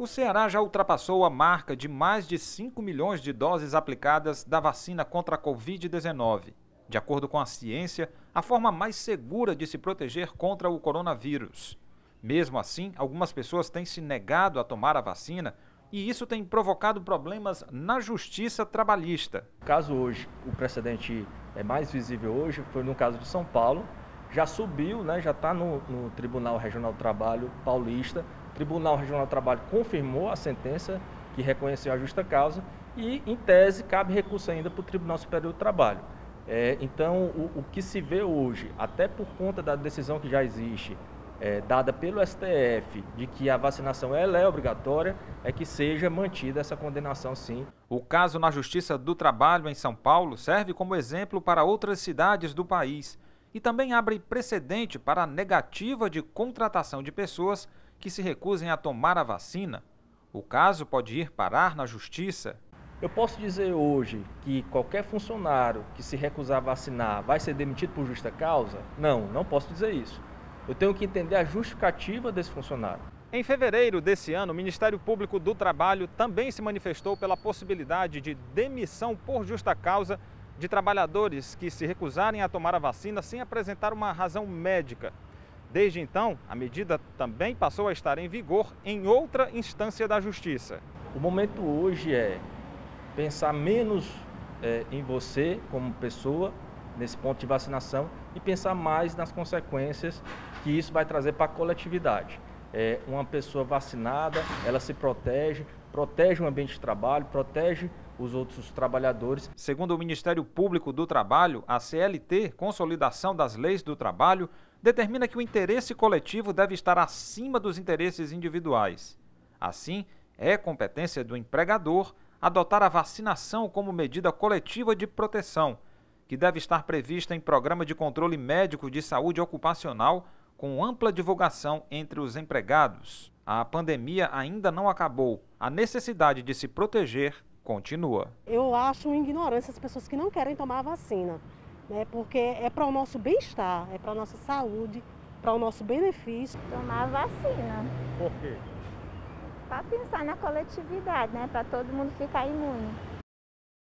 O Ceará já ultrapassou a marca de mais de 5 milhões de doses aplicadas da vacina contra a Covid-19. De acordo com a ciência, a forma mais segura de se proteger contra o coronavírus. Mesmo assim, algumas pessoas têm se negado a tomar a vacina e isso tem provocado problemas na justiça trabalhista. O caso hoje, o precedente é mais visível hoje, foi no caso de São Paulo, já subiu, né, já está no, no Tribunal Regional do Trabalho Paulista. Tribunal Regional do Trabalho confirmou a sentença que reconheceu a justa causa e, em tese, cabe recurso ainda para o Tribunal Superior do Trabalho. É, então, o, o, que se vê hoje, até por conta da decisão que já existe, é, dada pelo STF, de que a vacinação ela é obrigatória, é que seja mantida essa condenação, sim. O caso na Justiça do Trabalho em São Paulo serve como exemplo para outras cidades do país e também abre precedente para a negativa de contratação de pessoas que se recusem a tomar a vacina. O caso pode ir parar na Justiça. Eu posso dizer hoje que qualquer funcionário que se recusar a vacinar vai ser demitido por justa causa? Não, não posso dizer isso. Eu tenho que entender a justificativa desse funcionário. Em fevereiro desse ano, o Ministério Público do Trabalho também se manifestou pela possibilidade de demissão por justa causa de trabalhadores que se recusarem a tomar a vacina sem apresentar uma razão médica. Desde então, a medida também passou a estar em vigor em outra instância da Justiça. O momento hoje é pensar menos é, em você como pessoa, nesse ponto de vacinação, e pensar mais nas consequências que isso vai trazer para a coletividade. É, uma pessoa vacinada, ela se protege, protege o ambiente de trabalho, protege os outros trabalhadores. Segundo o Ministério Público do Trabalho, a CLT, Consolidação das Leis do Trabalho, determina que o interesse coletivo deve estar acima dos interesses individuais. Assim, é competência do empregador adotar a vacinação como medida coletiva de proteção, que deve estar prevista em programa de controle médico de saúde ocupacional com ampla divulgação entre os empregados. A pandemia ainda não acabou. A necessidade de se proteger continua. Eu acho uma ignorância as pessoas que não querem tomar a vacina, né? porque é para o nosso bem-estar, é para a nossa saúde, para o nosso benefício. Tomar a vacina. Por quê? Para pensar na coletividade, né? para todo mundo ficar imune.